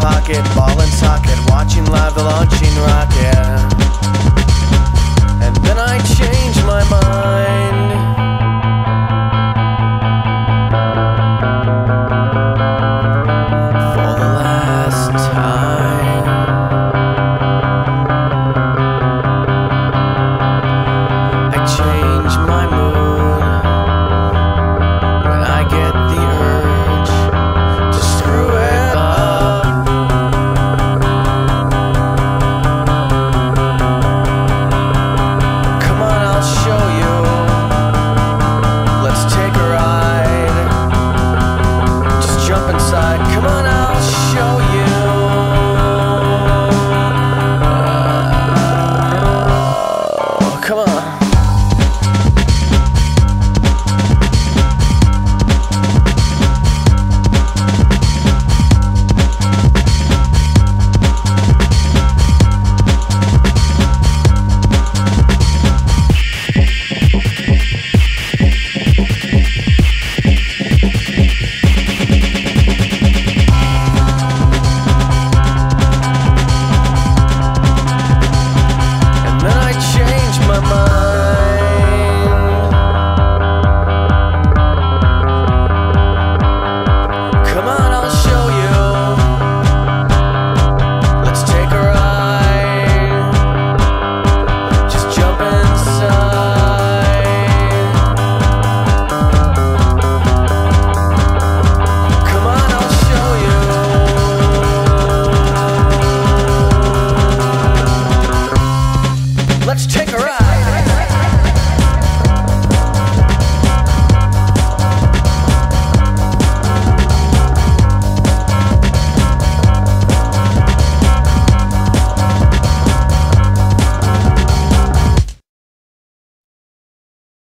pocket, ball and socket, watching live the launching rocket.